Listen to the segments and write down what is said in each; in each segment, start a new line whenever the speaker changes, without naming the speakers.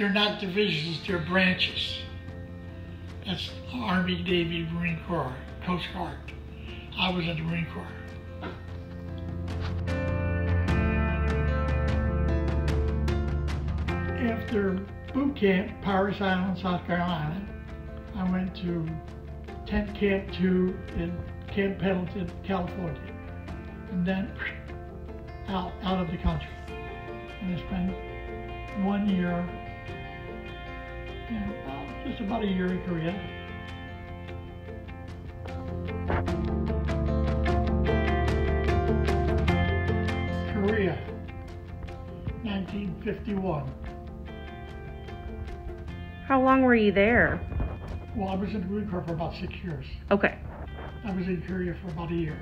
they're not divisions, they're branches. That's Army, Navy, Marine Corps, Coast Guard. I was in the Marine Corps. After boot camp, Parris Island, South Carolina, I went to tent camp two in Camp Pendleton, California, and then out out of the country. And I spent one year, about, just about a year in Korea. Korea, 1951.
How long were you there?
Well, I was in Corps for about six years.
Okay.
I was in Korea for about a year.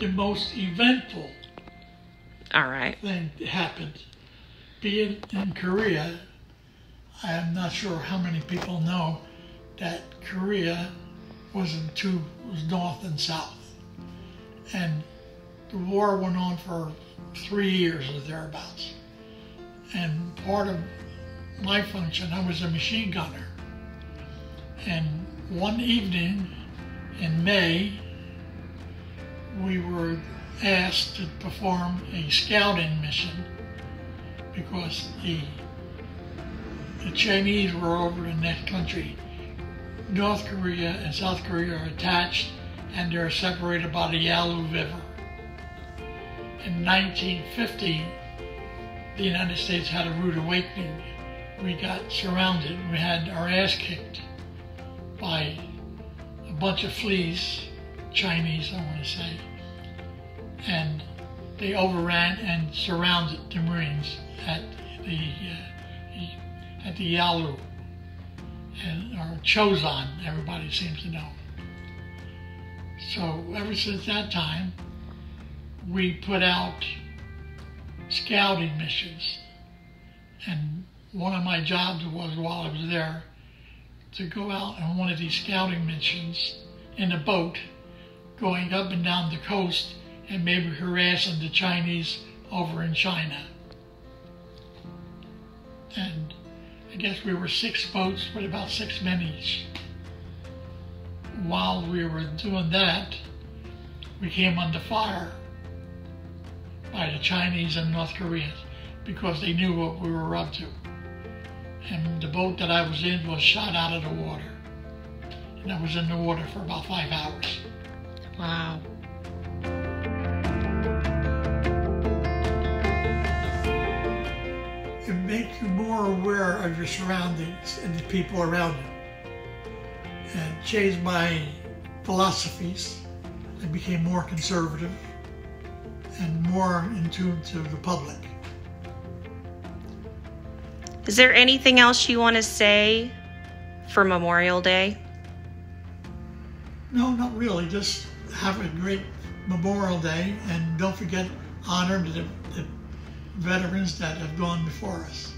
The most eventful
All right.
thing happened being in Korea. I am not sure how many people know that Korea was in two was north and south, and the war went on for three years or thereabouts. And part of my function, I was a machine gunner. And one evening in May, we were asked to perform a scouting mission because the the Chinese were over in that country. North Korea and South Korea are attached and they're separated by the Yalu River. In 1950, the United States had a rude awakening. We got surrounded. We had our ass kicked by a bunch of fleas, Chinese, I want to say, and they overran and surrounded the Marines at the uh, at the Yalu and or Chosin. Everybody seems to know. So ever since that time, we put out scouting missions. And one of my jobs was while I was there to go out on one of these scouting missions in a boat going up and down the coast and maybe harassing the Chinese over in China. And I guess we were six boats with about six men each. While we were doing that, we came under fire by the Chinese and North Koreans because they knew what we were up to. And the boat that I was in was shot out of the water. And I was in the water for about five hours.
Wow.
More aware of your surroundings and the people around you. And changed my philosophies. I became more conservative and more in tune to the public.
Is there anything else you want to say for Memorial Day?
No, not really. Just have a great Memorial Day and don't forget honor the, the veterans that have gone before us.